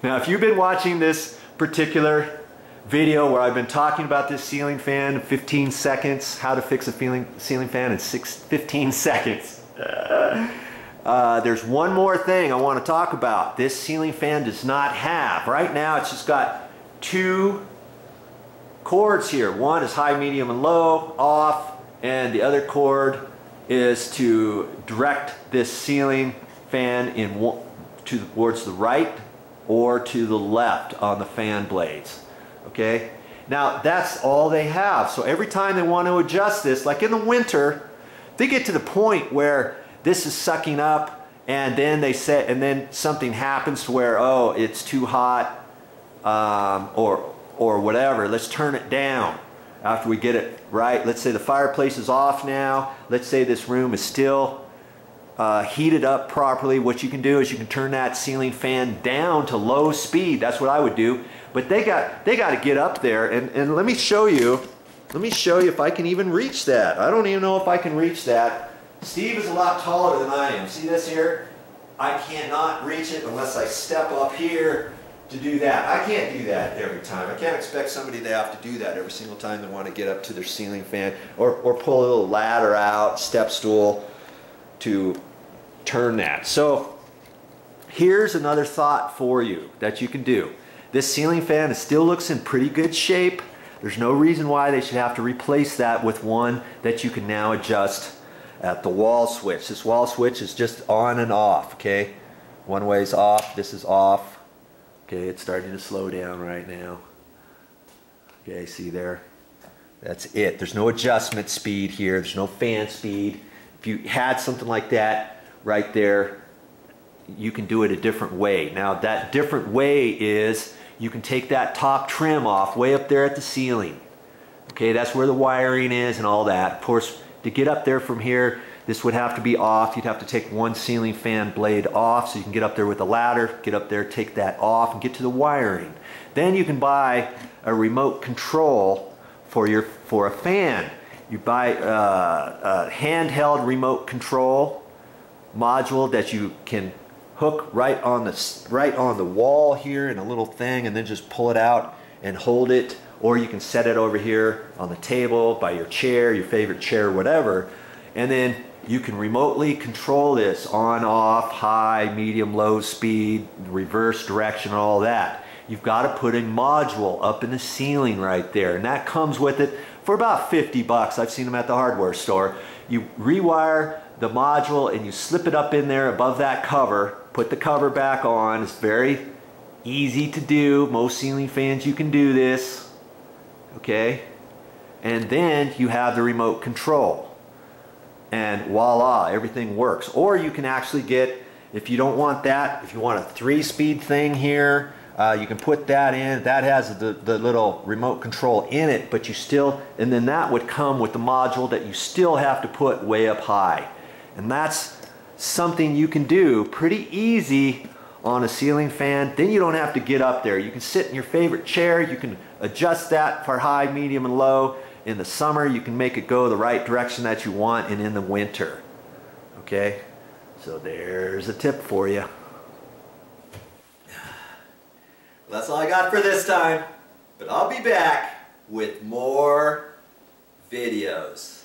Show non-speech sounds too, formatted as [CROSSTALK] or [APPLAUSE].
Now, if you've been watching this particular video where I've been talking about this ceiling fan 15 seconds, how to fix a ceiling, ceiling fan in six, 15 [LAUGHS] seconds. Uh, there's one more thing I want to talk about. This ceiling fan does not have, right now it's just got two cords here. One is high, medium, and low, off, and the other cord is to direct this ceiling fan in to towards the right or to the left on the fan blades. Okay? Now that's all they have. So every time they want to adjust this, like in the winter, they get to the point where this is sucking up and then they set and then something happens to where oh it's too hot um, or or whatever let's turn it down after we get it right let's say the fireplace is off now let's say this room is still uh, heated up properly what you can do is you can turn that ceiling fan down to low speed that's what I would do but they got they got to get up there and, and let me show you let me show you if I can even reach that I don't even know if I can reach that Steve is a lot taller than I am. See this here? I cannot reach it unless I step up here to do that. I can't do that every time. I can't expect somebody to have to do that every single time they want to get up to their ceiling fan or, or pull a little ladder out, step stool to turn that. So here's another thought for you that you can do. This ceiling fan still looks in pretty good shape. There's no reason why they should have to replace that with one that you can now adjust at the wall switch. This wall switch is just on and off, okay? One way's off, this is off. Okay, it's starting to slow down right now. Okay, see there? That's it. There's no adjustment speed here. There's no fan speed. If you had something like that right there, you can do it a different way. Now that different way is you can take that top trim off way up there at the ceiling. Okay, that's where the wiring is and all that. Of course, to get up there from here, this would have to be off. You'd have to take one ceiling fan blade off so you can get up there with a ladder, get up there, take that off and get to the wiring. Then you can buy a remote control for, your, for a fan. You buy uh, a handheld remote control module that you can hook right on the right on the wall here in a little thing and then just pull it out and hold it or you can set it over here on the table by your chair, your favorite chair, whatever. And then you can remotely control this on, off, high, medium, low speed, reverse direction, all that. You've got to put a module up in the ceiling right there. And that comes with it for about 50 bucks. I've seen them at the hardware store. You rewire the module and you slip it up in there above that cover, put the cover back on. It's very easy to do. Most ceiling fans you can do this okay? And then you have the remote control. And voila, everything works. Or you can actually get, if you don't want that, if you want a three-speed thing here, uh, you can put that in. That has the, the little remote control in it, but you still, and then that would come with the module that you still have to put way up high. And that's something you can do pretty easy on a ceiling fan. Then you don't have to get up there. You can sit in your favorite chair. You can adjust that for high, medium, and low. In the summer, you can make it go the right direction that you want, and in the winter. Okay? So there's a tip for you. [SIGHS] That's all I got for this time. But I'll be back with more videos.